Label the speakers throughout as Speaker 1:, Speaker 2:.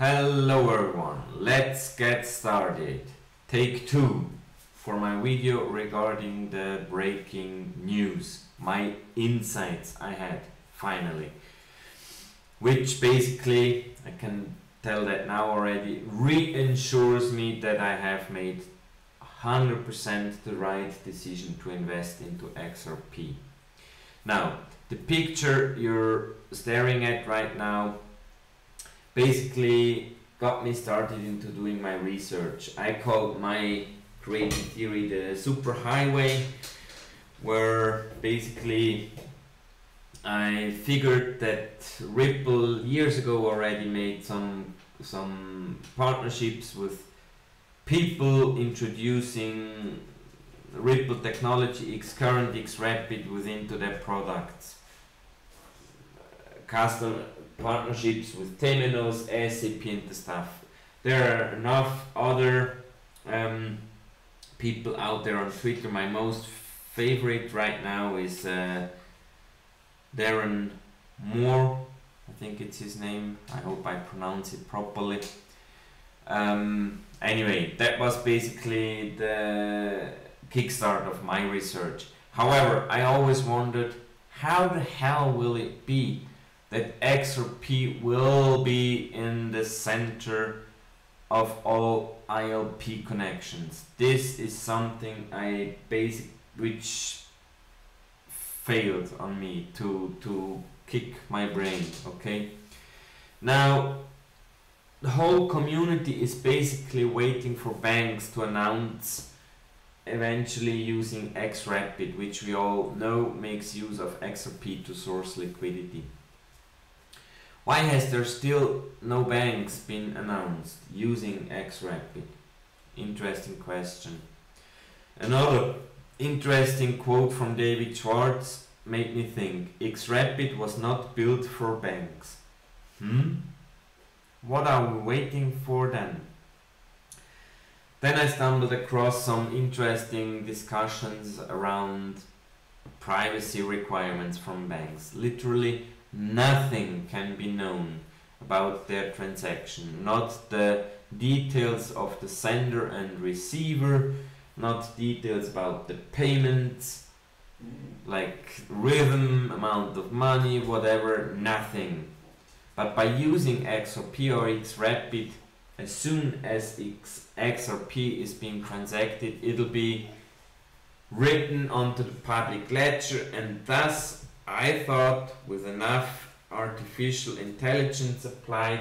Speaker 1: Hello everyone, let's get started. Take two for my video regarding the breaking news, my insights I had finally, which basically, I can tell that now already, reassures me that I have made 100% the right decision to invest into XRP. Now, the picture you're staring at right now basically got me started into doing my research. I called my creating theory the superhighway, where basically I figured that Ripple years ago already made some some partnerships with people introducing Ripple technology xCurrent X rapid within to their products. Custom partnerships with Temenos, SAP and the stuff. There are enough other um, people out there on Twitter. My most favorite right now is uh, Darren Moor. I think it's his name. I hope I pronounce it properly. Um, anyway, that was basically the kickstart of my research. However, I always wondered how the hell will it be that XRP will be in the center of all ILP connections. This is something I basic which failed on me to to kick my brain, okay? Now the whole community is basically waiting for banks to announce eventually using XRapid, which we all know makes use of XRP to source liquidity. Why has there still no banks been announced using XRapid? Interesting question. Another interesting quote from David Schwartz made me think XRapid was not built for banks. Hmm? What are we waiting for then? Then I stumbled across some interesting discussions around privacy requirements from banks. Literally nothing can be known about their transaction, not the details of the sender and receiver, not details about the payments, like rhythm, amount of money, whatever, nothing. But by using XRP or XRapid, as soon as X, XRP is being transacted, it'll be written onto the public ledger and thus I thought with enough artificial intelligence applied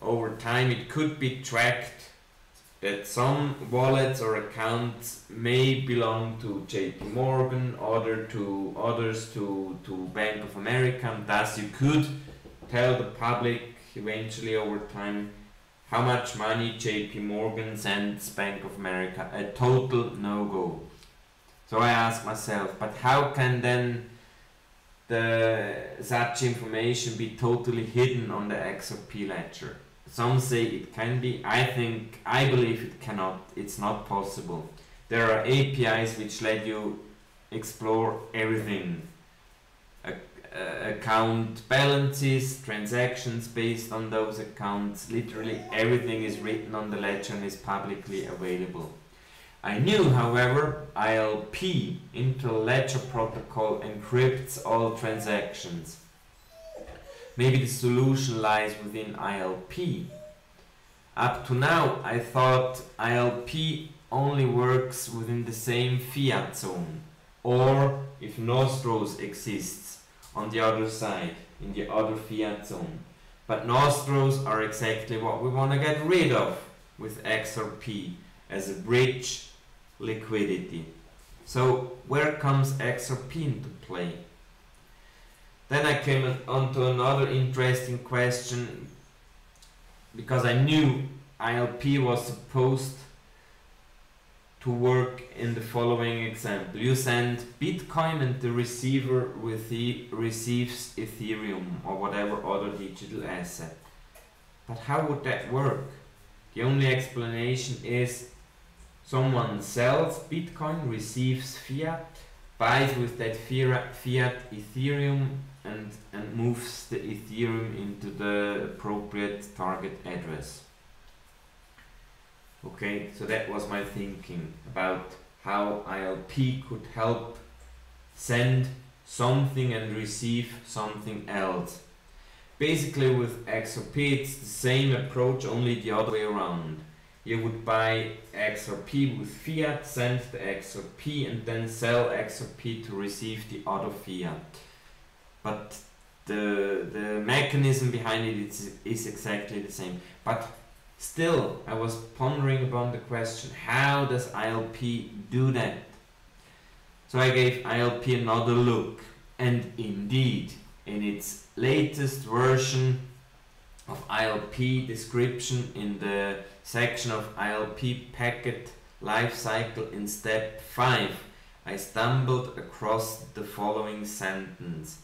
Speaker 1: over time it could be tracked that some wallets or accounts may belong to JP Morgan, other to others to, to Bank of America and thus you could tell the public eventually over time how much money JP Morgan sends Bank of America. A total no-go. So I ask myself, but how can then the such information be totally hidden on the XRP ledger? Some say it can be. I think, I believe it cannot. It's not possible. There are APIs which let you explore everything uh, account balances, transactions based on those accounts. Literally everything is written on the ledger and is publicly available. I knew, however, ILP, Interledger Protocol, encrypts all transactions. Maybe the solution lies within ILP. Up to now, I thought ILP only works within the same fiat zone, or if Nostros exists, on the other side, in the other fiat zone. But Nostros are exactly what we want to get rid of with XRP as a bridge liquidity. So where comes XRP into play? Then I came on to another interesting question because I knew ILP was supposed to work in the following example. You send Bitcoin and the receiver receives Ethereum or whatever other digital asset. But how would that work? The only explanation is someone sells Bitcoin, receives fiat, buys with that fiat Ethereum and, and moves the Ethereum into the appropriate target address. Okay, so that was my thinking about how ILP could help send something and receive something else. Basically with XRP it's the same approach only the other way around. You would buy XRP with fiat, send the XRP and then sell XRP to receive the other fiat. But the the mechanism behind it is, is exactly the same. But still I was pondering upon the question how does ILP do that? So I gave ILP another look and indeed in its latest version of ILP description in the section of ILP packet lifecycle in step 5 I stumbled across the following sentence.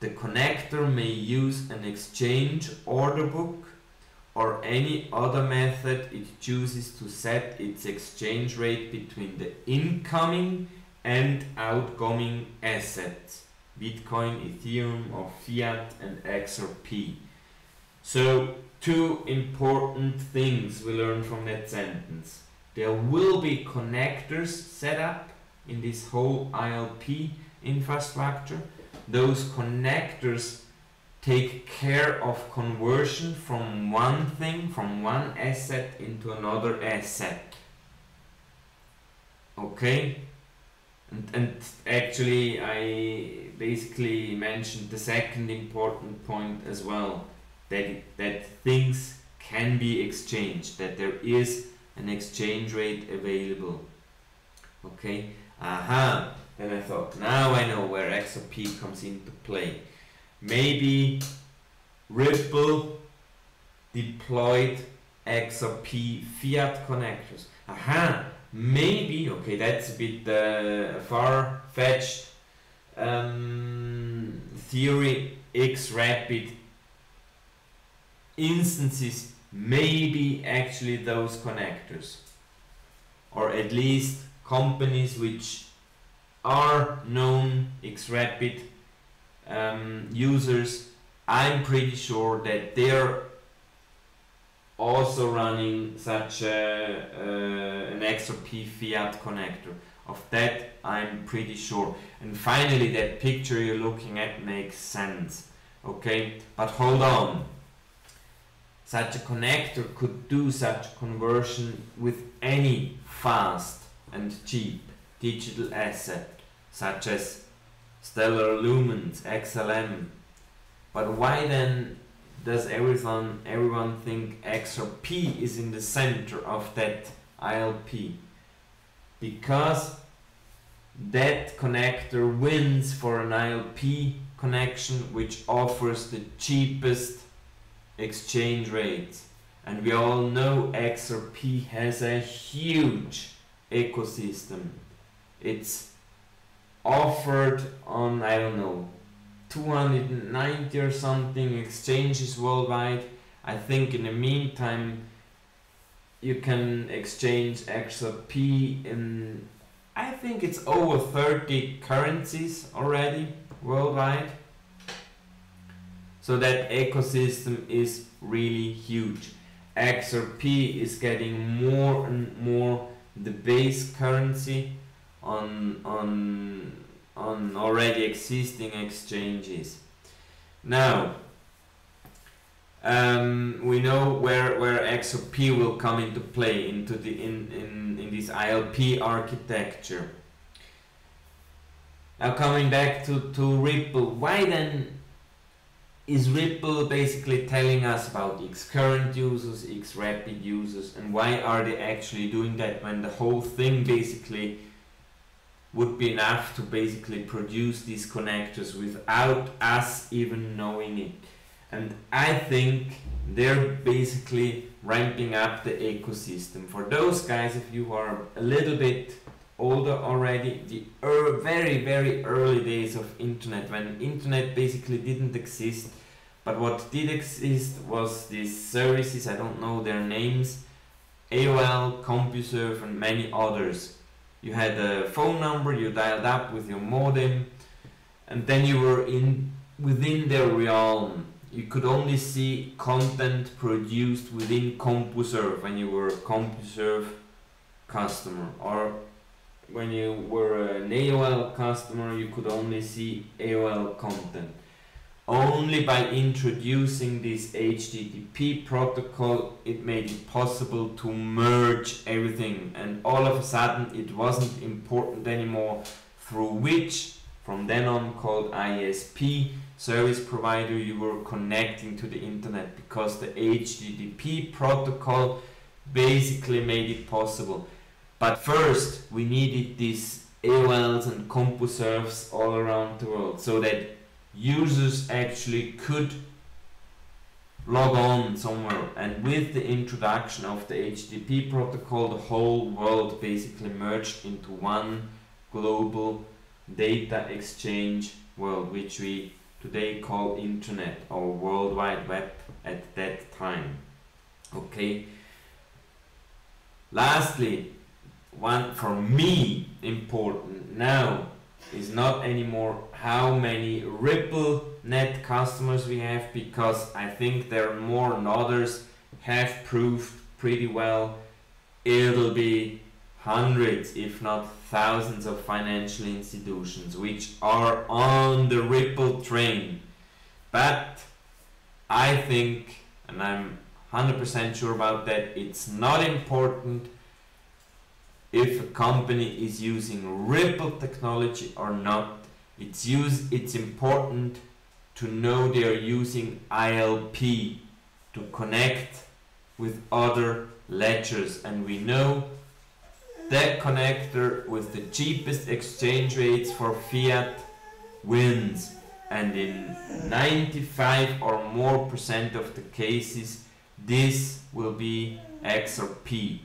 Speaker 1: The connector may use an exchange order book or any other method it chooses to set its exchange rate between the incoming and outgoing assets. Bitcoin, Ethereum or Fiat and XRP. So two important things we learn from that sentence. There will be connectors set up in this whole ILP infrastructure. Those connectors take care of conversion from one thing, from one asset into another asset. Okay? And, and actually I basically mentioned the second important point as well that that things can be exchanged that there is an exchange rate available. Okay? Aha. Then I thought now I know where XRP comes into play. Maybe Ripple deployed XRP fiat connectors. Aha. Maybe okay that's a bit uh, far-fetched um, theory XRapid instances maybe actually those connectors or at least companies which are known XRapid um, users I'm pretty sure that they're also running such a, uh, an XRP fiat connector. Of that I'm pretty sure. And finally that picture you're looking at makes sense. Okay, but hold on. Such a connector could do such conversion with any fast and cheap digital asset such as Stellar Lumens, XLM. But why then does everyone everyone think XRP is in the center of that ILP? Because that connector wins for an ILP connection which offers the cheapest exchange rate. And we all know XRP has a huge ecosystem. It's offered on, I don't know, 290 or something exchanges worldwide. I think in the meantime you can exchange XRP in I think it's over 30 currencies already worldwide. So that ecosystem is really huge. XRP is getting more and more the base currency on on on already existing exchanges. Now, um, we know where, where XRP will come into play into the in, in, in this ILP architecture. Now coming back to, to Ripple, why then is Ripple basically telling us about xCurrent users, XRapid users, and why are they actually doing that when the whole thing basically would be enough to basically produce these connectors without us even knowing it. And I think they're basically ramping up the ecosystem. For those guys, if you are a little bit older already, the er very, very early days of internet, when internet basically didn't exist, but what did exist was these services, I don't know their names, AOL, CompuServe and many others you had a phone number, you dialed up with your modem, and then you were in within their realm. You could only see content produced within CompuServe when you were a CompuServe customer, or when you were an AOL customer, you could only see AOL content. Only by introducing this HTTP protocol, it made it possible to merge everything, and all of a sudden, it wasn't important anymore through which, from then on, called ISP service provider, you were connecting to the internet because the HTTP protocol basically made it possible. But first, we needed these AOLs and CompuServes all around the world so that users actually could log on somewhere. And with the introduction of the HTTP protocol, the whole world basically merged into one global data exchange world, which we today call internet or world wide web at that time. Okay. Lastly, one for me important now is not anymore how many Ripple net customers we have because I think there are more and others have proved pretty well. It'll be hundreds if not thousands of financial institutions which are on the Ripple train. But I think and I'm 100% sure about that it's not important if a company is using Ripple technology or not. It's use it's important to know they are using ILP to connect with other ledgers and we know that connector with the cheapest exchange rates for fiat wins and in 95 or more percent of the cases this will be XRP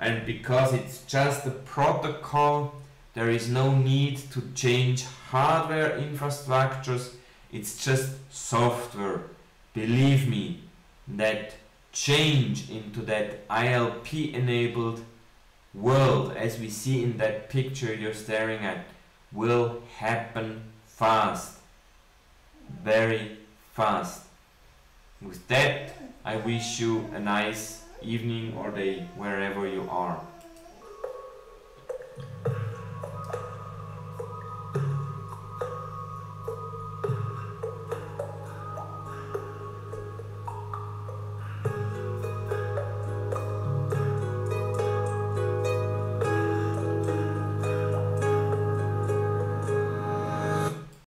Speaker 1: and because it's just a protocol there is no need to change hardware infrastructures. It's just software. Believe me that change into that ILP enabled world as we see in that picture you're staring at will happen fast. Very fast. With that I wish you a nice evening or day wherever you are.